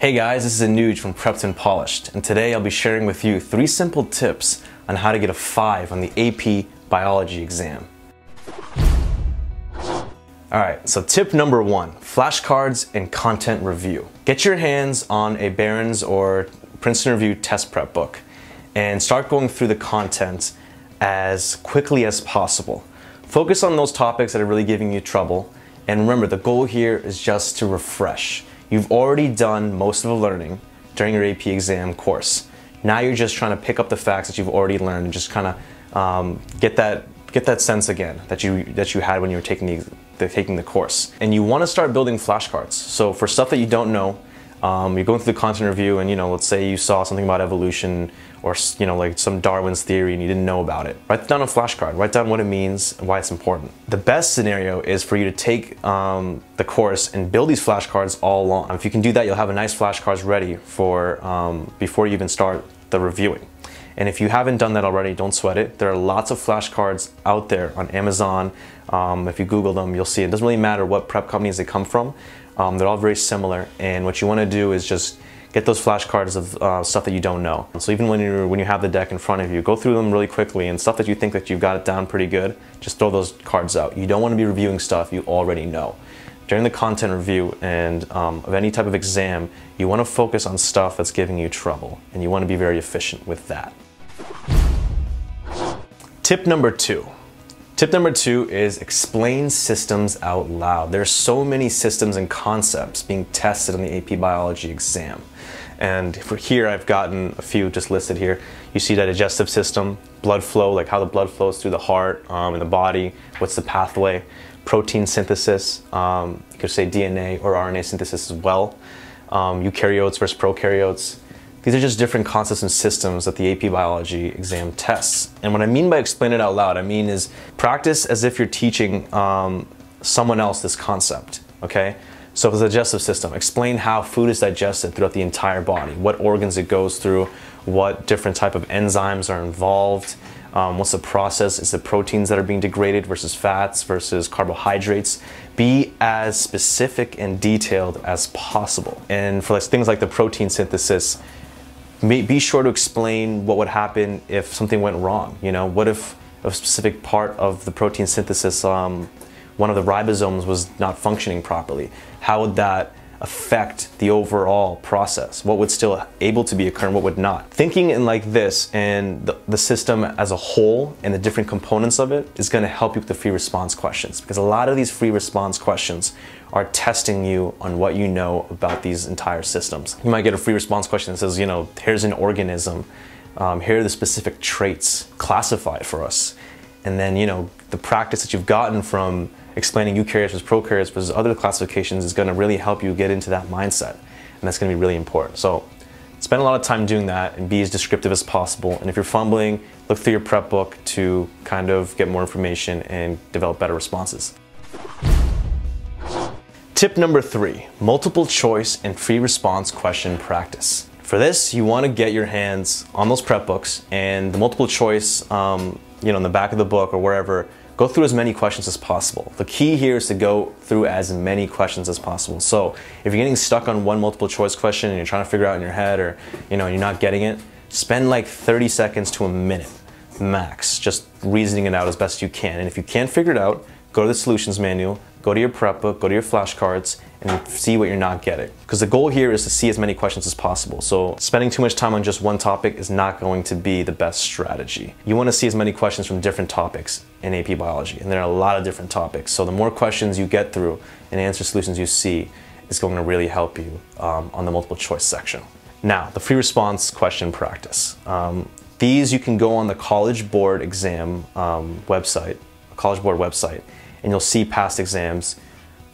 Hey guys, this is Anooj from Prepped and Polished, and today I'll be sharing with you three simple tips on how to get a 5 on the AP Biology exam. Alright, so tip number one, flashcards and content review. Get your hands on a Barron's or Princeton Review test prep book and start going through the content as quickly as possible. Focus on those topics that are really giving you trouble, and remember the goal here is just to refresh. You've already done most of the learning during your AP exam course. Now you're just trying to pick up the facts that you've already learned and just kind of um, get that get that sense again that you that you had when you were taking the, the taking the course. And you want to start building flashcards. So for stuff that you don't know, um, you're going through the content review and you know let's say you saw something about evolution or you know like some Darwin's theory and you didn't know about it write down a flashcard write down what it means and why it's important the best scenario is for you to take um, the course and build these flashcards all along if you can do that you'll have a nice flashcards ready for um, before you even start the reviewing and if you haven't done that already, don't sweat it. There are lots of flashcards out there on Amazon. Um, if you Google them, you'll see it. it doesn't really matter what prep companies they come from. Um, they're all very similar. And what you want to do is just get those flashcards of uh, stuff that you don't know. So even when you when you have the deck in front of you, go through them really quickly and stuff that you think that you've got it down pretty good, just throw those cards out. You don't want to be reviewing stuff you already know. During the content review and um, of any type of exam, you want to focus on stuff that's giving you trouble and you want to be very efficient with that. Tip number two. Tip number two is explain systems out loud. There's so many systems and concepts being tested on the AP Biology exam. And for here, I've gotten a few just listed here. You see the digestive system, blood flow, like how the blood flows through the heart um, and the body, what's the pathway, protein synthesis, um, you could say DNA or RNA synthesis as well, um, eukaryotes versus prokaryotes. These are just different concepts and systems that the AP Biology exam tests. And what I mean by explain it out loud, I mean is practice as if you're teaching um, someone else this concept, okay? So for the digestive system, explain how food is digested throughout the entire body, what organs it goes through, what different type of enzymes are involved, um, what's the process, is it proteins that are being degraded versus fats versus carbohydrates. Be as specific and detailed as possible. And for things like the protein synthesis, be sure to explain what would happen if something went wrong. You know, what if a specific part of the protein synthesis um, one of the ribosomes was not functioning properly? How would that affect the overall process? What would still able to be occurring, what would not? Thinking in like this and the, the system as a whole and the different components of it is gonna help you with the free response questions because a lot of these free response questions are testing you on what you know about these entire systems. You might get a free response question that says, you know, here's an organism, um, here are the specific traits classified for us. And then, you know, the practice that you've gotten from explaining eukaryotes versus prokaryotes versus other classifications is going to really help you get into that mindset. And that's going to be really important. So spend a lot of time doing that and be as descriptive as possible. And if you're fumbling, look through your prep book to kind of get more information and develop better responses. Tip number three, multiple choice and free response question practice. For this, you want to get your hands on those prep books and the multiple choice, um, you know, in the back of the book or wherever, go through as many questions as possible. The key here is to go through as many questions as possible. So if you're getting stuck on one multiple choice question and you're trying to figure it out in your head or you know you're not getting it, spend like 30 seconds to a minute max just reasoning it out as best you can. And if you can't figure it out, go to the solutions manual, go to your prep book, go to your flashcards, and see what you're not getting. Because the goal here is to see as many questions as possible. So spending too much time on just one topic is not going to be the best strategy. You want to see as many questions from different topics in AP biology, and there are a lot of different topics. So the more questions you get through and answer solutions you see is going to really help you um, on the multiple choice section. Now, the free response question practice. Um, these you can go on the College Board exam um, website, College Board website, and you'll see past exams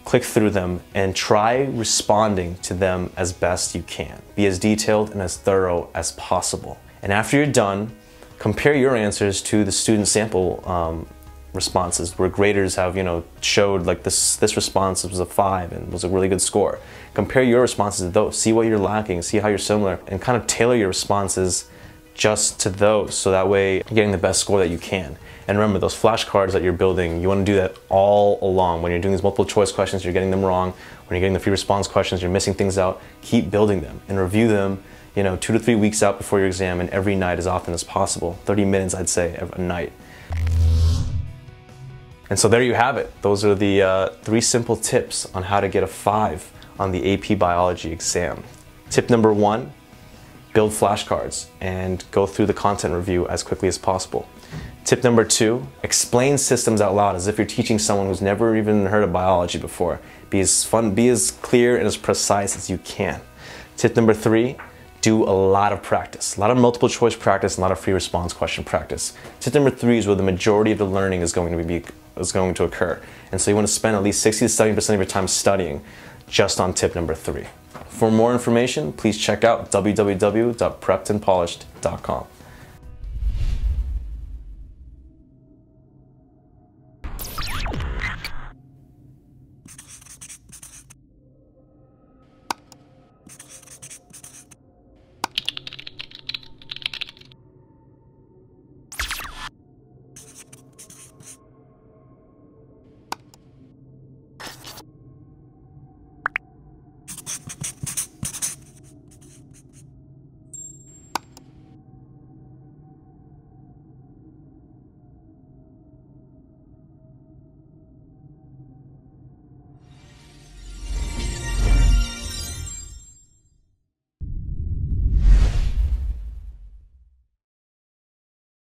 click through them and try responding to them as best you can. Be as detailed and as thorough as possible. And after you're done, compare your answers to the student sample um, responses where graders have, you know, showed like this, this response was a five and was a really good score. Compare your responses to those, see what you're lacking, see how you're similar, and kind of tailor your responses just to those so that way you're getting the best score that you can. And remember, those flashcards that you're building, you want to do that all along. When you're doing these multiple choice questions, you're getting them wrong. When you're getting the free response questions, you're missing things out. Keep building them and review them, you know, two to three weeks out before your exam and every night as often as possible. 30 minutes, I'd say, a night. And so there you have it. Those are the uh, three simple tips on how to get a five on the AP Biology exam. Tip number one, build flashcards and go through the content review as quickly as possible. Tip number two, explain systems out loud as if you're teaching someone who's never even heard of biology before. Be as fun, be as clear and as precise as you can. Tip number three, do a lot of practice, a lot of multiple choice practice, a lot of free response question practice. Tip number three is where the majority of the learning is going to be is going to occur. And so you want to spend at least 60 to 70% of your time studying just on tip number three. For more information, please check out www.preppedandpolished.com.